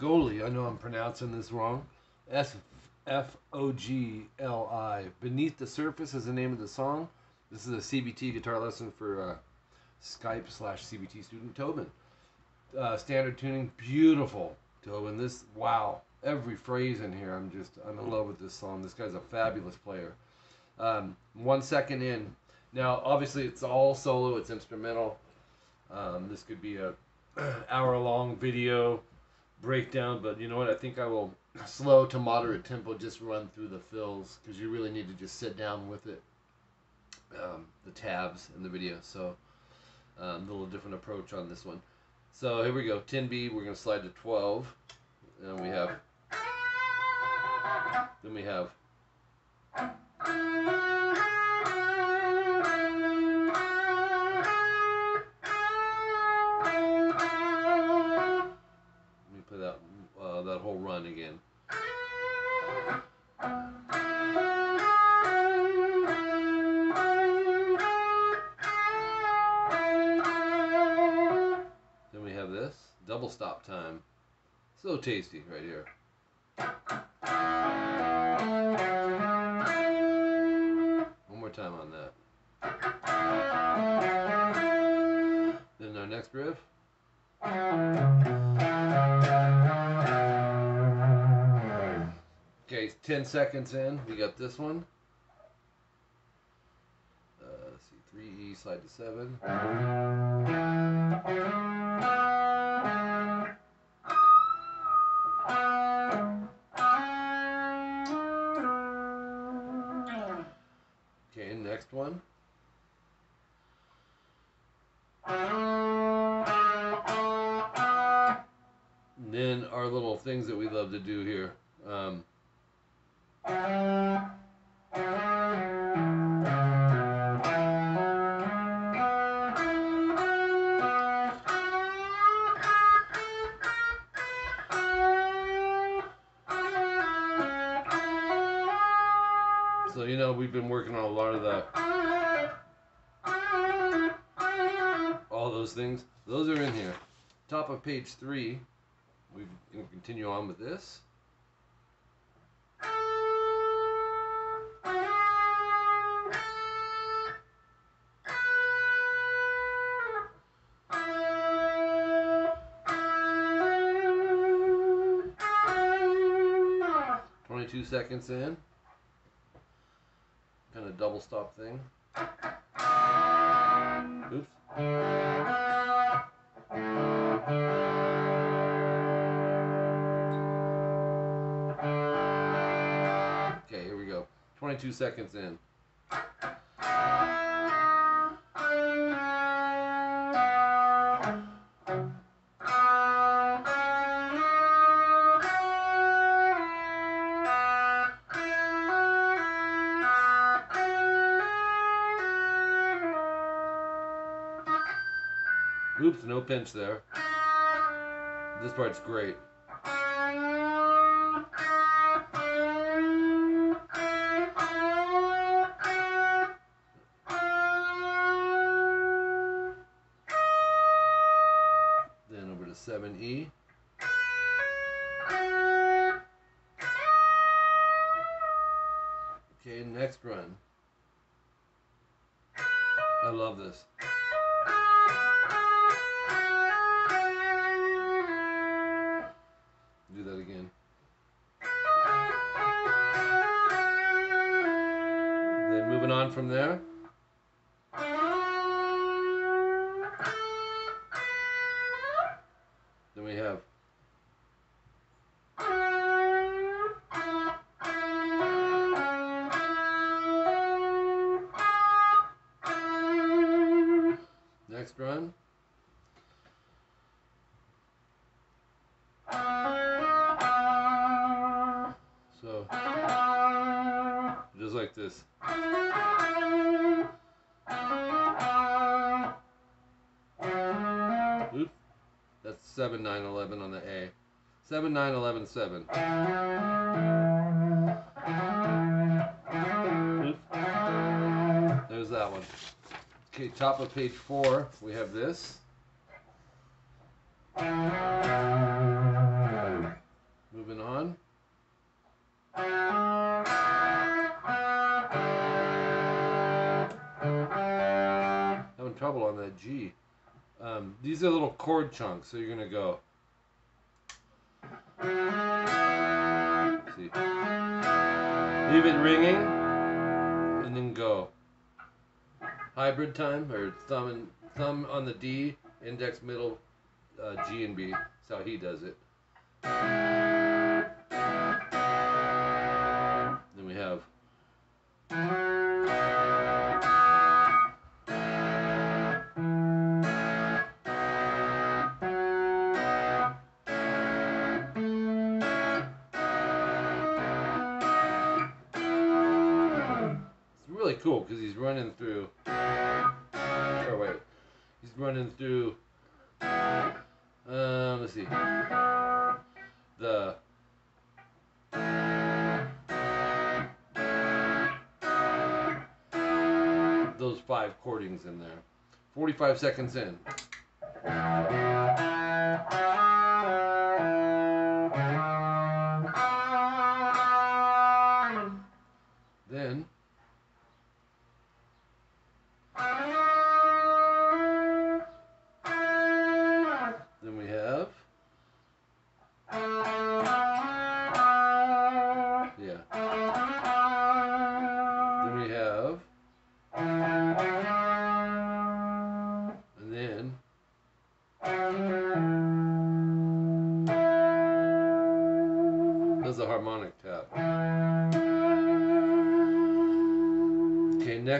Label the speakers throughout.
Speaker 1: Fogoli. I know I'm pronouncing this wrong. S F O G L I. Beneath the Surface is the name of the song. This is a CVT guitar lesson for uh, Skype slash CVT student Tobin. Uh, standard tuning, beautiful, Tobin. This wow, every phrase in here. I'm just I'm in love with this song. This guy's a fabulous player. Um, one second in. Now, obviously, it's all solo. It's instrumental. Um, this could be a hour long video breakdown, but you know what? I think I will slow to moderate tempo just run through the fills because you really need to just sit down with it. Um, the tabs in the video, so um, a little different approach on this one. So here we go, 10B. We're gonna slide to 12, and we have. Then we have. Again. Then we have this double stop time. So tasty right here. One more time on that. Then our next riff. Okay, 10 seconds in, we got this one. Uh, let's see, 3E, slide to 7. Okay, next one. And then our little things that we love to do here. Um, so you know we've been working on a lot of that. all those things. Those are in here. Top of page three. We can continue on with this. Twenty-two seconds in. Kind of double stop thing. Oops. Okay, here we go. 22 seconds in. Oops, no pinch there. This part's great. Then over to E. 7E. Okay, next run. I love this. On from there. Then we have next run. So, just like this. 7 9 11 on the A. 7 9 11 7. There's that one. Okay, top of page 4, we have this. Moving on. Having trouble on that G. Um, these are little chord chunks, so you're gonna go. See, leave it ringing, and then go. Hybrid time or thumb and thumb on the D, index middle, uh, G and B. That's how he does it. Then we have. Cool because he's running through. Or wait, he's running through. Um, let's see. The. Those five chordings in there. 45 seconds in.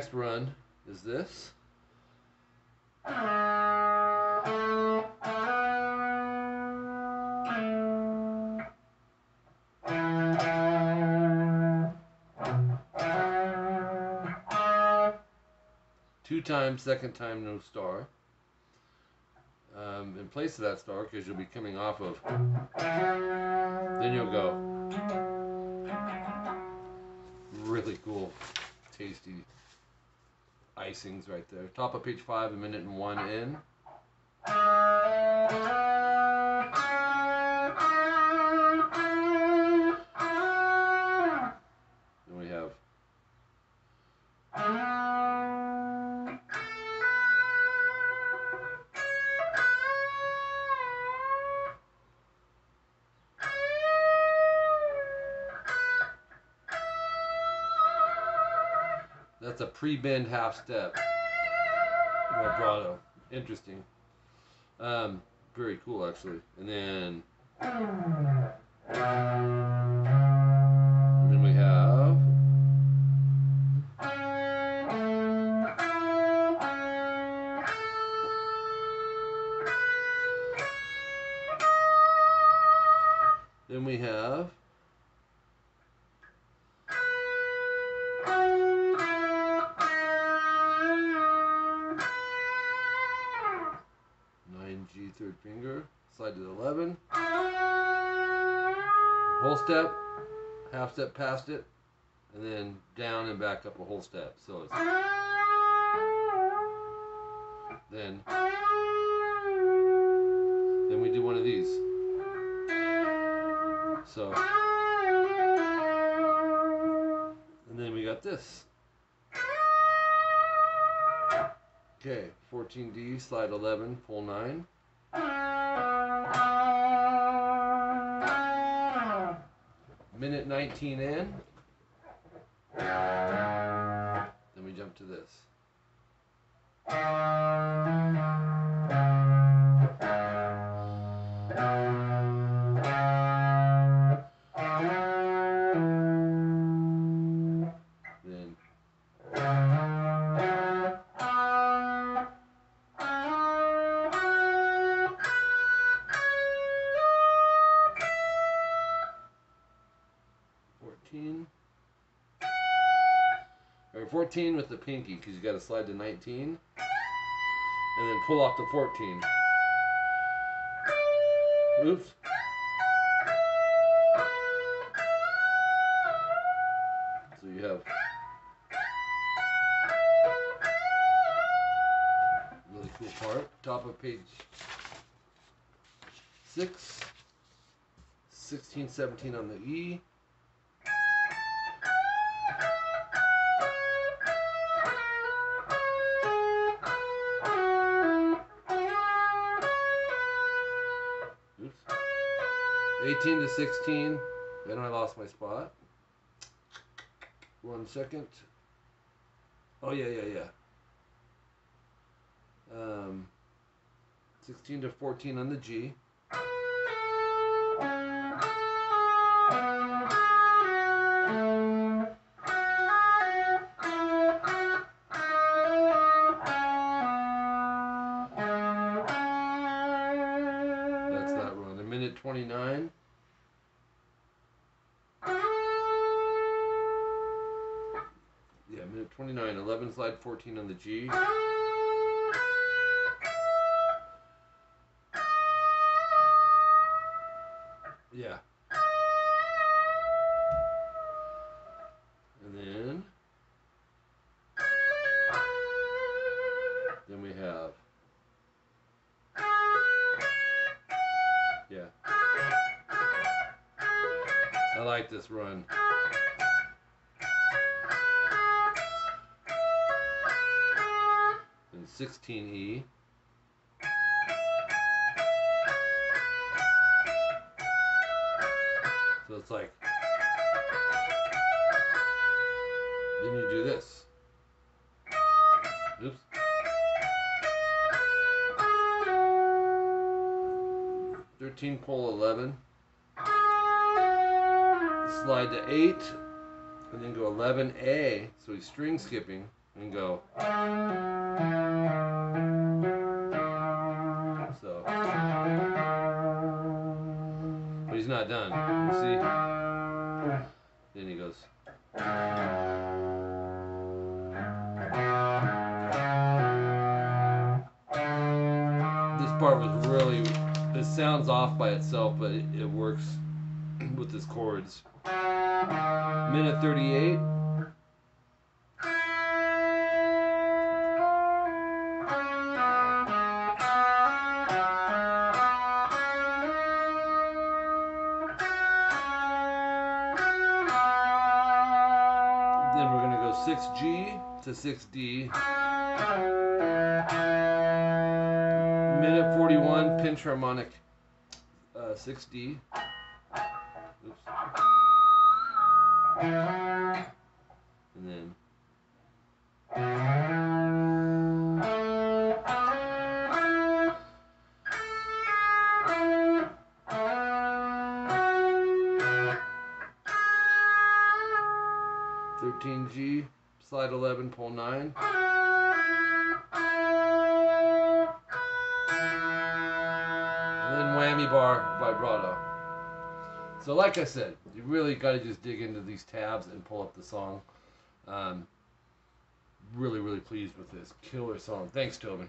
Speaker 1: Next run is this. Two times, second time, no star. Um, in place of that star, because you'll be coming off of. Then you'll go. Really cool, tasty icings right there. Top of page five, a minute and one in. Pre-bend half step. Vibrato. Interesting. Um, very cool actually. And then and then we have finger, slide to the eleven. Whole step, half step past it, and then down and back up a whole step. So it's then then we do one of these. So and then we got this. Okay, 14D, slide 11, full 9. Minute 19 in. Then we jump to this. Or fourteen with the pinky because you got to slide to nineteen, and then pull off the fourteen. Oops. So you have really cool part. Top of page six. 16, 17 on the E. 18 to 16. Then I lost my spot. One second. Oh, yeah, yeah, yeah. Um, 16 to 14 on the G. 9, 11 slide 14 on the G. Yeah. And then then we have Yeah. I like this run. 16E. So it's like, then you do this. Oops. Thirteen pole eleven. Slide to eight, and then go eleven A. So he's string skipping and go. Not done. See? Then he goes. This part was really. It sounds off by itself, but it, it works with his chords. Minute 38. Then we're gonna go 6G to 6D. Minute 41, pinch harmonic uh, 6D. Oops. And then. Thirteen G, slide eleven, pull nine. And then whammy bar vibrato. So, like I said, you really got to just dig into these tabs and pull up the song. Um, really, really pleased with this killer song. Thanks, Tobin.